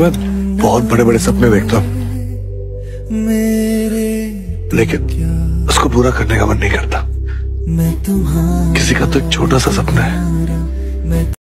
मैं बहुत बड़े बड़े सपने देखता हूँ। लेकिन उसको पूरा करने का मन नहीं करता। किसी का तो एक छोटा सा सपना है।